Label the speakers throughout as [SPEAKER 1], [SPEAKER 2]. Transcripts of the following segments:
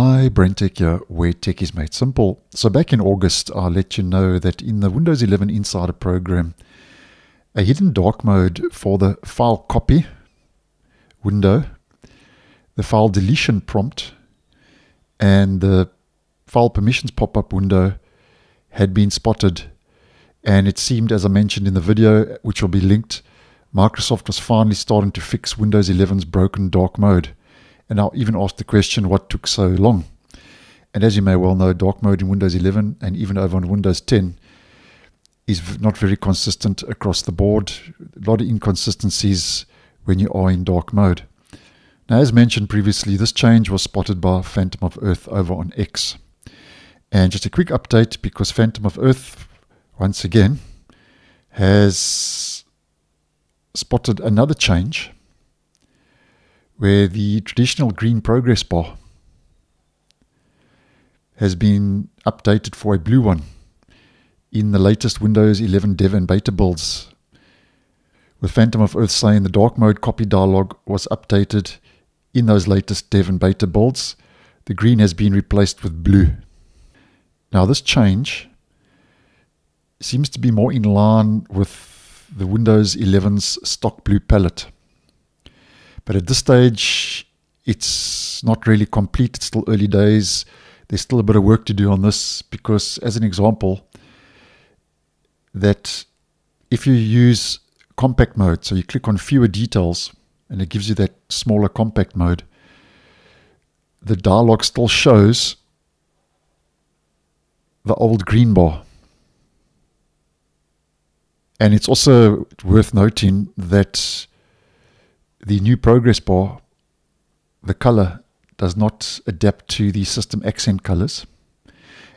[SPEAKER 1] Hi, BrenTech here, where tech is made simple. So back in August, I let you know that in the Windows 11 Insider program, a hidden dark mode for the file copy window, the file deletion prompt, and the file permissions pop-up window had been spotted. And it seemed, as I mentioned in the video, which will be linked, Microsoft was finally starting to fix Windows 11's broken dark mode. And I'll even ask the question, what took so long? And as you may well know, dark mode in Windows 11 and even over on Windows 10 is not very consistent across the board. A lot of inconsistencies when you are in dark mode. Now, as mentioned previously, this change was spotted by Phantom of Earth over on X. And just a quick update because Phantom of Earth, once again, has spotted another change where the traditional green progress bar has been updated for a blue one in the latest Windows 11 dev and beta builds. With Phantom of Earth saying the dark mode copy dialog was updated in those latest dev and beta builds, the green has been replaced with blue. Now, this change seems to be more in line with the Windows 11's stock blue palette. But at this stage, it's not really complete. It's still early days. There's still a bit of work to do on this because, as an example, that if you use compact mode, so you click on fewer details and it gives you that smaller compact mode, the dialog still shows the old green bar. And it's also worth noting that the new progress bar, the color does not adapt to the system accent colors.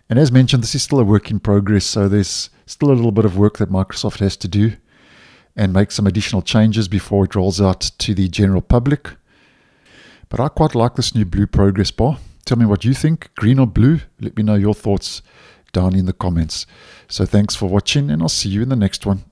[SPEAKER 1] And as mentioned, this is still a work in progress, so there's still a little bit of work that Microsoft has to do and make some additional changes before it rolls out to the general public. But I quite like this new blue progress bar. Tell me what you think, green or blue. Let me know your thoughts down in the comments. So thanks for watching, and I'll see you in the next one.